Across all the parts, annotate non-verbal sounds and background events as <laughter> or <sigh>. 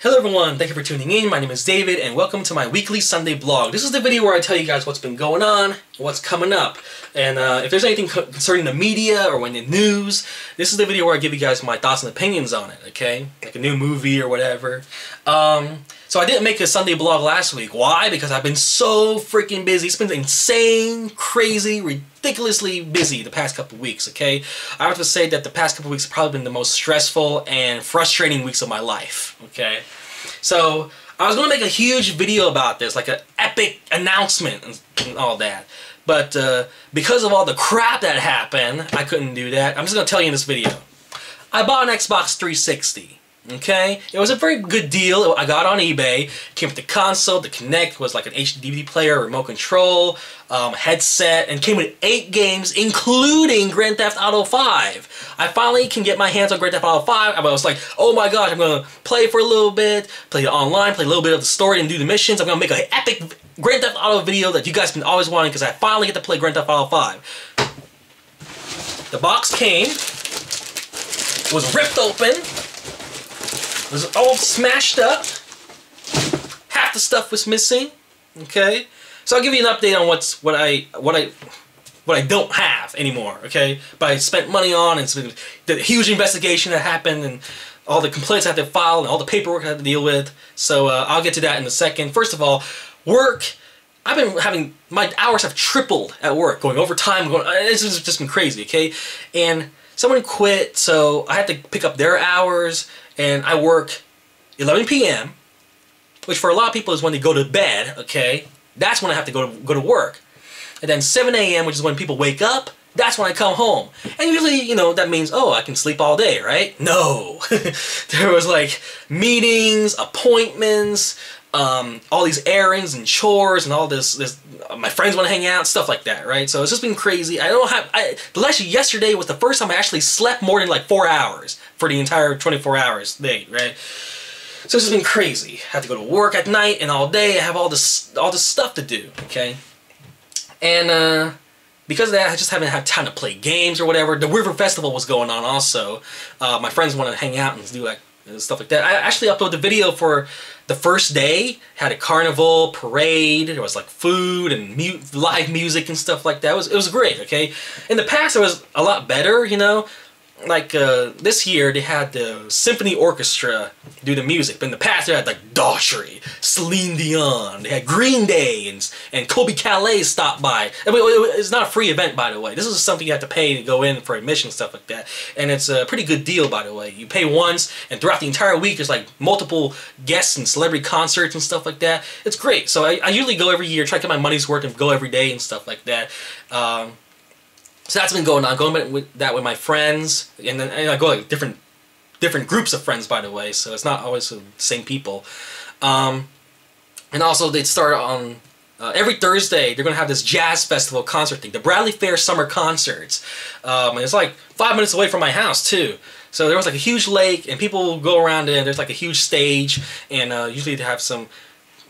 Hello everyone, thank you for tuning in. My name is David and welcome to my weekly Sunday blog. This is the video where I tell you guys what's been going on, what's coming up. And uh, if there's anything concerning the media or when the news, this is the video where I give you guys my thoughts and opinions on it, okay? Like a new movie or whatever. Um, so I didn't make a Sunday blog last week. Why? Because I've been so freaking busy. It's been insane, crazy, ridiculously busy the past couple weeks, okay? I have to say that the past couple weeks have probably been the most stressful and frustrating weeks of my life, okay? So I was going to make a huge video about this, like an epic announcement and all that. But uh, because of all the crap that happened, I couldn't do that. I'm just going to tell you in this video. I bought an Xbox 360. Okay, it was a very good deal. I got on eBay. Came with the console, the Kinect was like an HD DVD player, remote control, um, headset, and came with eight games, including Grand Theft Auto 5. I finally can get my hands on Grand Theft Auto 5. I was like, oh my gosh, I'm gonna play for a little bit, play it online, play a little bit of the story, and do the missions. I'm gonna make an epic Grand Theft Auto video that you guys been always wanting because I finally get to play Grand Theft Auto 5. The box came, was ripped open it was all smashed up. Half the stuff was missing. Okay, so I'll give you an update on what's what I what I what I don't have anymore. Okay, but I spent money on and the huge investigation that happened and all the complaints I had to file and all the paperwork I had to deal with. So uh, I'll get to that in a second. First of all, work. I've been having my hours have tripled at work, going overtime. Going, it's just been crazy. Okay, and someone quit, so I had to pick up their hours and I work 11 p.m., which for a lot of people is when they go to bed, okay? That's when I have to go to, go to work. And then 7 a.m., which is when people wake up, that's when I come home. And usually, you know, that means, oh, I can sleep all day, right? No. <laughs> there was like meetings, appointments, um, all these errands and chores and all this, this my friends want to hang out, stuff like that, right? So it's just been crazy. I don't have, I, yesterday was the first time I actually slept more than like four hours for the entire 24 hours day, right? So this has been crazy. I have to go to work at night and all day. I have all this, all this stuff to do, okay? And, uh, because of that, I just haven't had time to play games or whatever. The River Festival was going on also. Uh, my friends wanted to hang out and do like stuff like that. I actually uploaded the video for the first day. Had a carnival parade. There was like food and mu live music and stuff like that. It was it was great. Okay. In the past, it was a lot better. You know, like uh, this year they had the symphony orchestra do the music, but in the past they had like Daughtry, Celine Dion, they had Green Day, and and Colbie Caillat stopped by. I mean, it's not a free event by the way. This is something you have to pay to go in for admission and stuff like that, and it's a pretty good deal by the way. You pay once, and throughout the entire week there's like multiple guests and celebrity concerts and stuff like that. It's great. So I, I usually go every year, try to get my money's worth, and go every day and stuff like that. Um, so that's been going on. Going with that with my friends, and then and I go like different different groups of friends, by the way. So it's not always the same people. Um, and also they start on uh, every Thursday. They're gonna have this jazz festival concert thing, the Bradley Fair Summer Concerts. Um, and it's like five minutes away from my house too. So there was like a huge lake, and people go around it. And there's like a huge stage, and uh, usually they have some,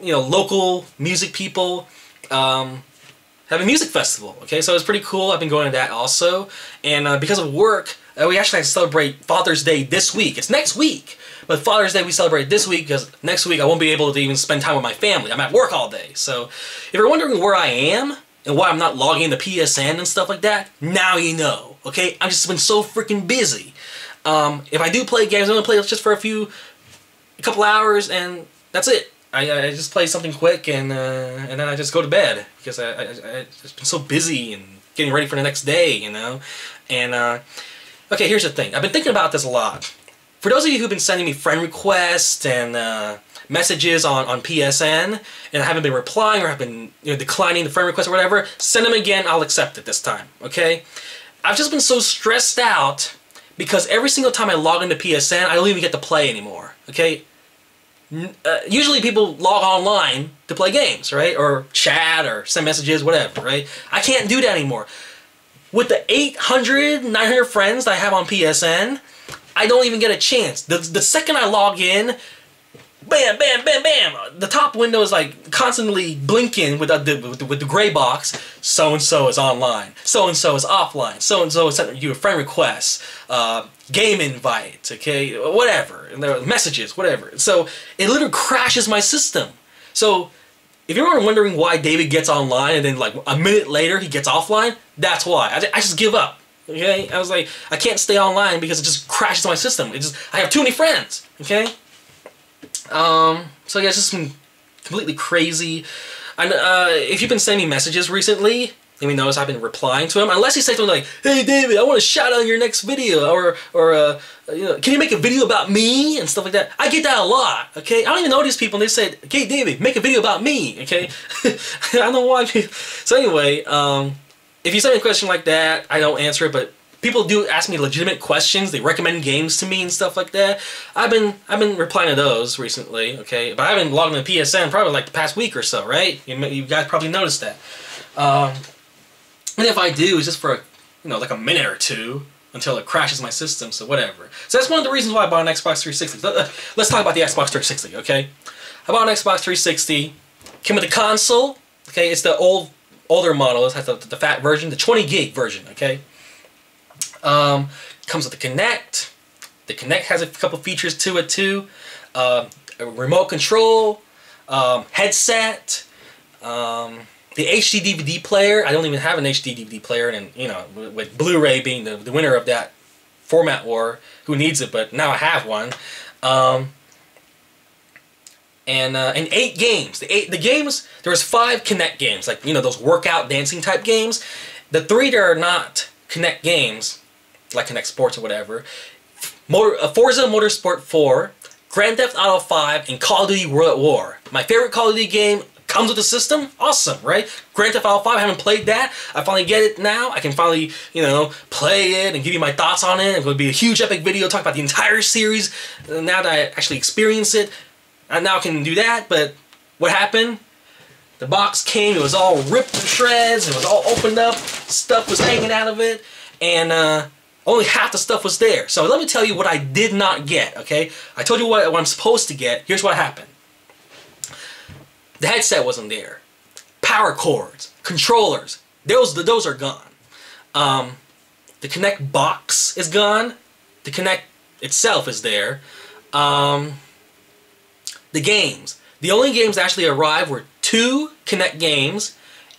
you know, local music people. Um, have a music festival. Okay, so it's pretty cool. I've been going to that also, and uh, because of work, uh, we actually have to celebrate Father's Day this week. It's next week, but Father's Day we celebrate this week because next week I won't be able to even spend time with my family. I'm at work all day. So if you're wondering where I am and why I'm not logging the PSN and stuff like that, now you know. Okay, I've just been so freaking busy. Um, if I do play games, I'm gonna play just for a few, a couple hours, and that's it. I, I just play something quick and uh, and then I just go to bed because I, I, I just been so busy and getting ready for the next day, you know. And uh, okay, here's the thing. I've been thinking about this a lot. For those of you who've been sending me friend requests and uh, messages on, on PSN and I haven't been replying or I've been you know declining the friend request or whatever, send them again. I'll accept it this time. Okay. I've just been so stressed out because every single time I log into PSN, I don't even get to play anymore. Okay uh, usually people log online to play games, right? Or chat or send messages, whatever, right? I can't do that anymore. With the 800, 900 friends that I have on PSN, I don't even get a chance. The, the second I log in, bam, bam, bam, bam. The top window is like constantly blinking with the, with the, with the gray box. So and so is online. So and so is offline. So and so is sending you a friend request, uh, game invite, okay, whatever. And there are messages, whatever. So it literally crashes my system. So if you're wondering why David gets online and then like a minute later he gets offline, that's why. I, I just give up. Okay, I was like, I can't stay online because it just crashes my system. It just I have too many friends. Okay. Um. So yeah, it's just completely crazy. And uh, if you've been sending me messages recently, let me notice I've been replying to him. Unless he says something like, "Hey David, I want to shout out your next video," or or uh, you know, "Can you make a video about me?" and stuff like that. I get that a lot. Okay, I don't even know these people. and They said, "Okay, David, make a video about me." Okay, <laughs> I don't know why. So anyway, um, if you send me a question like that, I don't answer it, but people do ask me legitimate questions. They recommend games to me and stuff like that. I've been I've been replying to those recently, okay? But I haven't logged into PSN probably like the past week or so, right? You, you guys probably noticed that. Um, and if I do, it's just for you know like a minute or two until it crashes my system. So whatever. So that's one of the reasons why I bought an Xbox 360. Let's talk about the Xbox 360, okay? I bought an Xbox 360. Came with the console. Okay, it's the old older model. It has the, the fat version, the 20 gig version. Okay. Um, comes with the Kinect. The Kinect has a couple features to it too. Uh, remote control, um, headset, um, the HD DVD player. I don't even have an HD DVD player, and you know, with Blu-ray being the, the winner of that format war, who needs it? But now I have one. Um, and uh, and eight games. The eight the games there was five Kinect games, like you know those workout dancing type games. The three that are not Kinect games, like an Sports or whatever, Motor, uh, Forza Motorsport 4, Grand Theft Auto 5, and Call of Duty World at War. My favorite Call of Duty game comes with the system. Awesome, right? Grand Theft Auto 5, I haven't played that. I finally get it now. I can finally, you know, play it and give you my thoughts on it. It's going to be a huge epic video, talk about the entire series. Now that I actually experience it, I now can do that, but what happened? The box came, it was all ripped to shreds, it was all opened up, stuff was hanging out of it, and uh, only half the stuff was there. So let me tell you what I did not get, okay? I told you what, what I'm supposed to get. Here's what happened. The headset wasn't there. Power cords, controllers, those, those are gone. Um, the Kinect box is gone. The Kinect itself is there. Um, the games. The only games that actually arrived were two Kinect games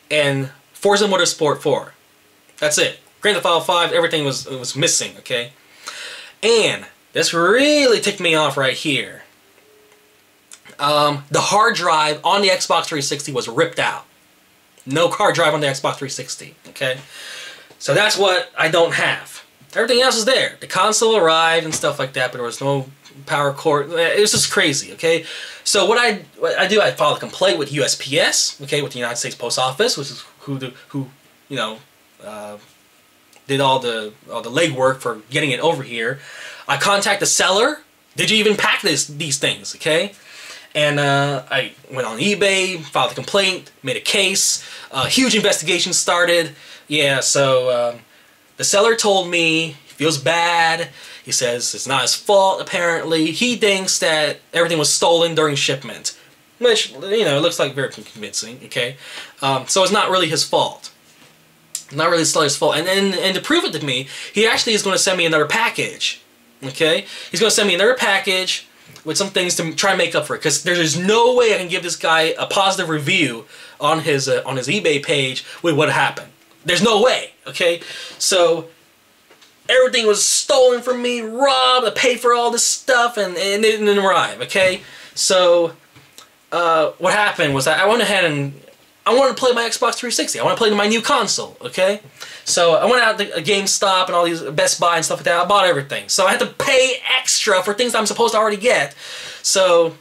and Forza Motorsport 4. That's it. Grand Theft Auto 5, everything was was missing, okay? And this really ticked me off right here. Um, the hard drive on the Xbox 360 was ripped out. No hard drive on the Xbox 360, okay? So that's what I don't have. Everything else is there. The console arrived and stuff like that, but there was no power cord. It was just crazy, okay? So what I what I do, I file a complaint with USPS, okay, with the United States Post Office, which is who the, who you know uh, did all the all the legwork for getting it over here. I contact the seller. Did you even pack this these things? Okay. And uh, I went on eBay, filed a complaint, made a case. A huge investigation started. Yeah, so um, the seller told me he feels bad. He says it's not his fault, apparently. He thinks that everything was stolen during shipment. Which, you know, looks like very convincing, okay? Um, so it's not really his fault. Not really his fault. And, and, and to prove it to me, he actually is going to send me another package, okay? He's going to send me another package with some things to try and make up for it. Because there's no way I can give this guy a positive review on his, uh, on his eBay page with what happened. There's no way, okay? So everything was stolen from me, robbed, I paid for all this stuff, and, and it didn't arrive, okay? So, uh, what happened was I went ahead and I wanted to play my Xbox 360. I want to play my new console, okay? So I went out to GameStop and all these Best Buy and stuff like that. I bought everything. So I had to pay extra for things I'm supposed to already get. So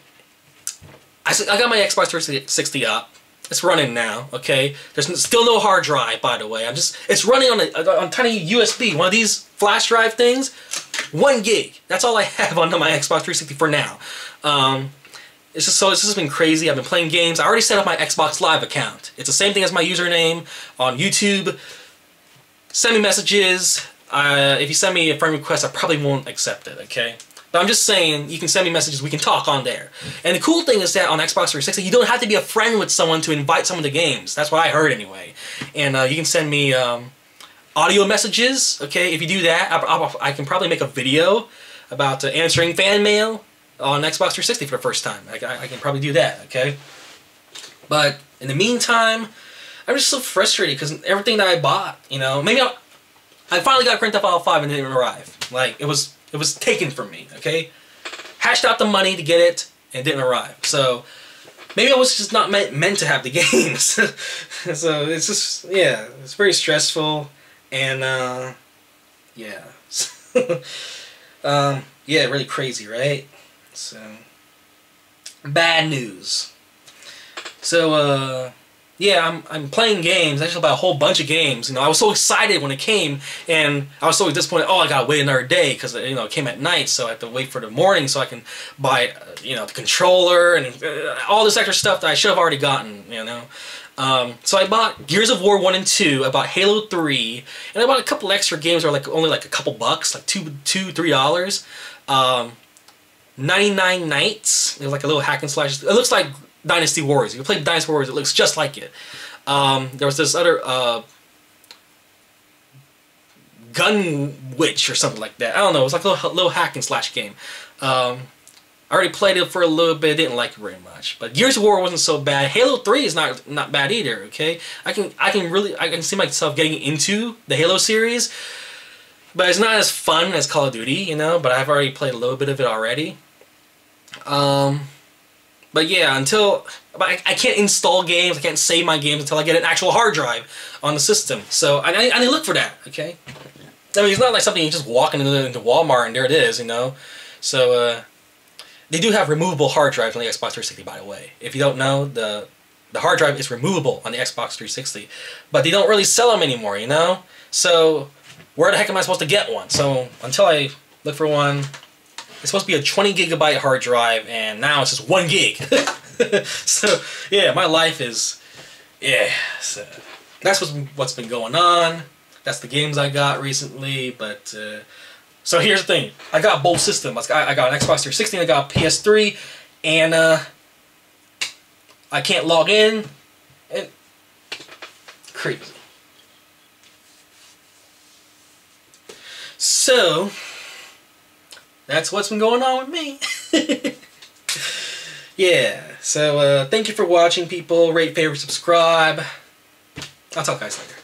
I, I got my Xbox 360 up. It's running now, okay? There's still no hard drive, by the way. I'm just, it's running on a, on a tiny USB, one of these flash drive things. One gig. That's all I <laughs> have on my Xbox 360 for now. Um, it's just so it's just been crazy. I've been playing games. I already set up my Xbox Live account. It's the same thing as my username on YouTube. Send me messages. Uh, if you send me a friend request, I probably won't accept it. Okay. But I'm just saying, you can send me messages, we can talk on there. And the cool thing is that on Xbox 360, you don't have to be a friend with someone to invite someone to games. That's what I heard anyway. And uh, you can send me um, audio messages, okay? If you do that, I, I, I can probably make a video about uh, answering fan mail on Xbox 360 for the first time. I, I, can probably do that, okay? But in the meantime, I'm just so frustrated because everything that I bought, you know, maybe I'll, I finally got Grand Theft Auto 5 and it didn't arrive. Like, it was it was taken from me, okay? Hashed out the money to get it and it didn't arrive. So, maybe I was just not meant, meant to have the <laughs> games. so, it's just, yeah, it's very stressful. And, uh, yeah. <laughs> um, yeah, really crazy, right? So, bad news. So, uh, yeah, I'm, I'm playing games. I just bought a whole bunch of games. You know, I was so excited when it came, and I was so disappointed. Oh, I gotta wait another day because you know it came at night, so I have to wait for the morning so I can buy uh, you know the controller and uh, all this extra stuff that I should have already gotten. You know, um, so I bought Gears of War one and two. I bought Halo three, and I bought a couple extra games that were like only like a couple bucks, like two, two, three dollars. Um, 99 Nights. It was like a little hack and slash. It looks like Dynasty Warriors. If you play Dynasty Warriors, it looks just like it. Um, there was this other uh, Gun Witch or something like that. I don't know. It was like a little, little hack and slash game. Um, I already played it for a little bit. Didn't like it very much. But Gears of War wasn't so bad. Halo 3 is not not bad either. Okay, I can I can really I can see myself getting into the Halo series. But it's not as fun as Call of Duty, you know. But I've already played a little bit of it already. Um, but yeah, until I, I can't install games, I can't save my games until I get an actual hard drive on the system. So I, I, I need to look for that. Okay. I mean, it's not like something you just walk into, into Walmart and there it is, you know. So uh, they do have removable hard drives on the Xbox 360, by the way. If you don't know, the the hard drive is removable on the Xbox 360, but they don't really sell them anymore, you know. So where the heck am I supposed to get one? So until I look for one, it's supposed to be a 20 gigabyte hard drive, and now it's just one gig. <laughs> so yeah, my life is yeah. So that's what's what's been going on. That's the games I got recently, but. Uh, so here's the thing. I got both systems. I got an Xbox 360 I got PS3 and uh, I can't log in. And crazy. So that's what's been going on with me. <laughs> yeah, so uh, thank you for watching, people. Rate, favorite, subscribe. I'll talk guys later.